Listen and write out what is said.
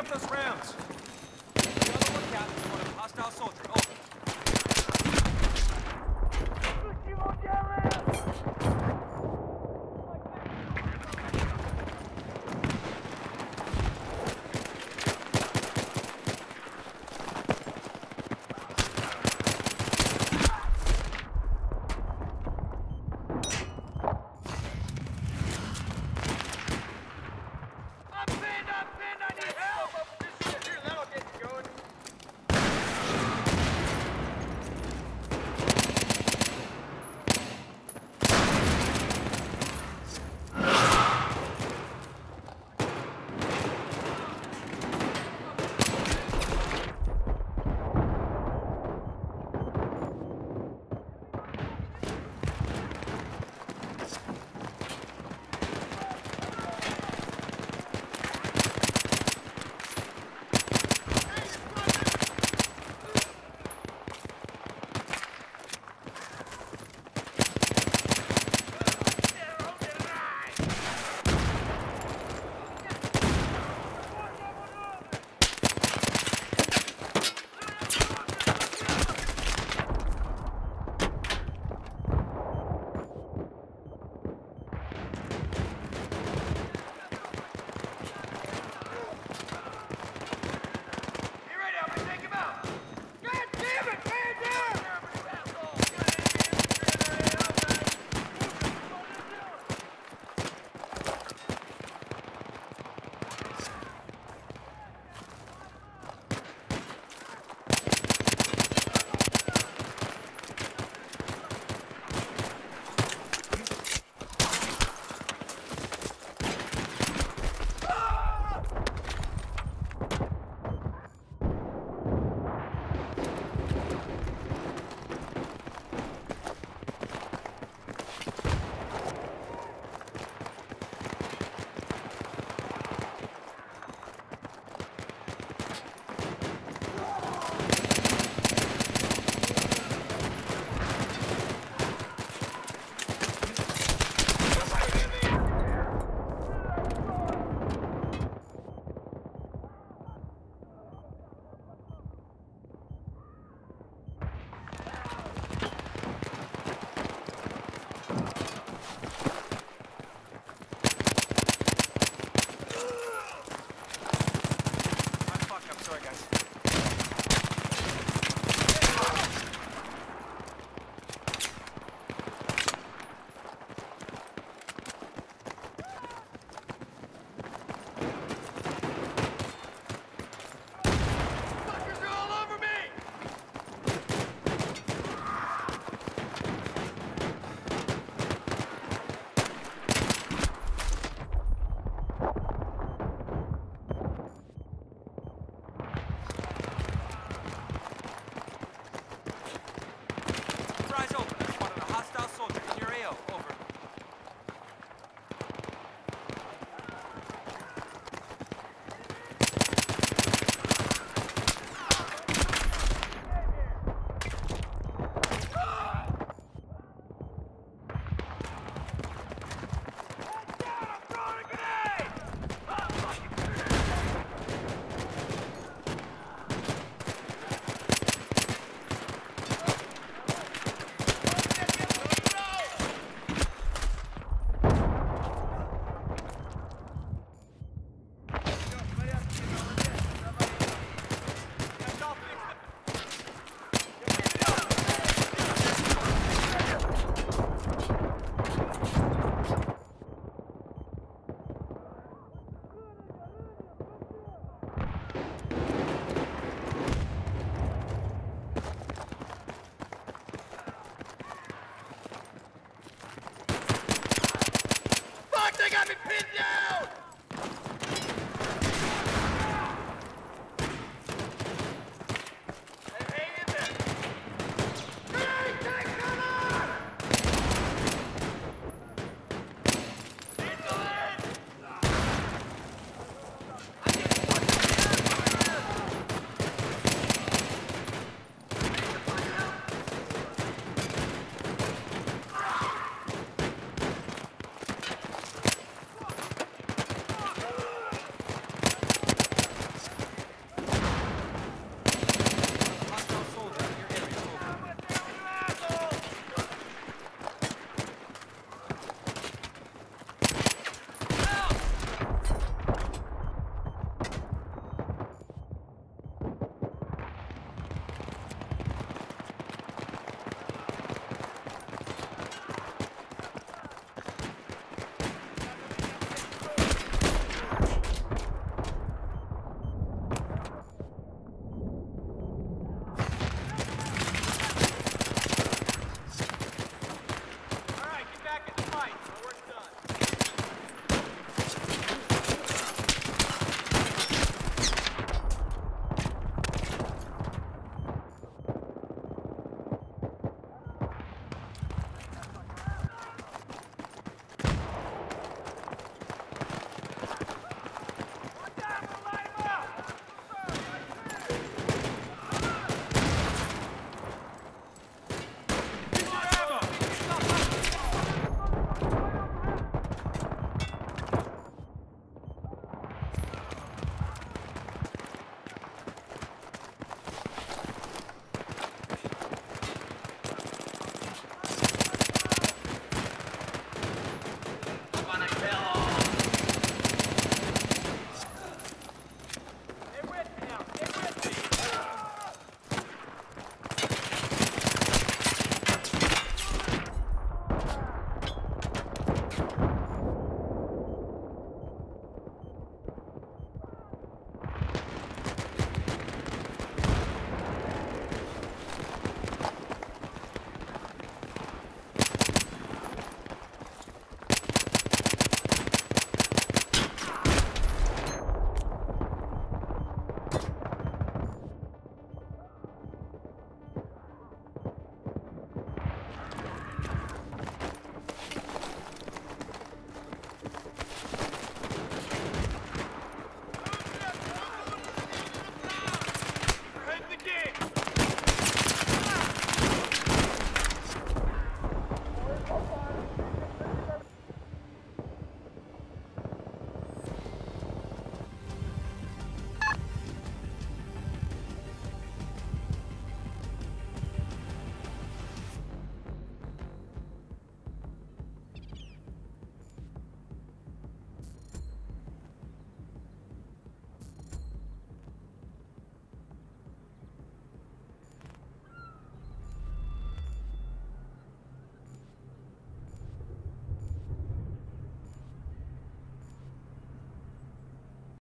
up those rounds.